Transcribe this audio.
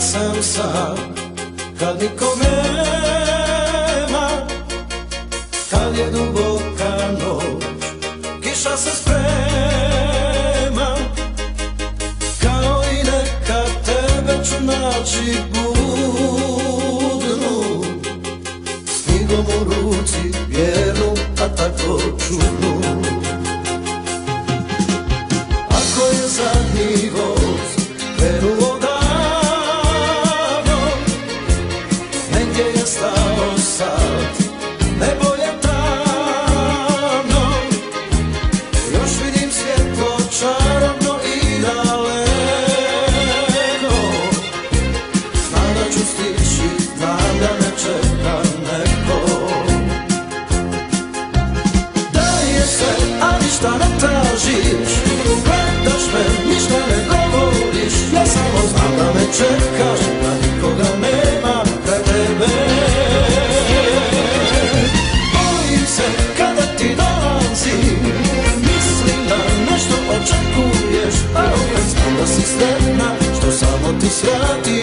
sam sam Kad niko nema Kad je duboka noć Kiša se sprema Kao i neka tebe ću naći budnu Snigom u ruci vjernu, a tako čudnu Negdje je stao sad, nebo je tamno Još vidim svjetlo čarobno i daleko Znam da ću stići, znam da me čeka neko. Daje se, a ništa ne tražiš Gledaš me, ništa ne govoriš Ja samo znam da me čekaš instante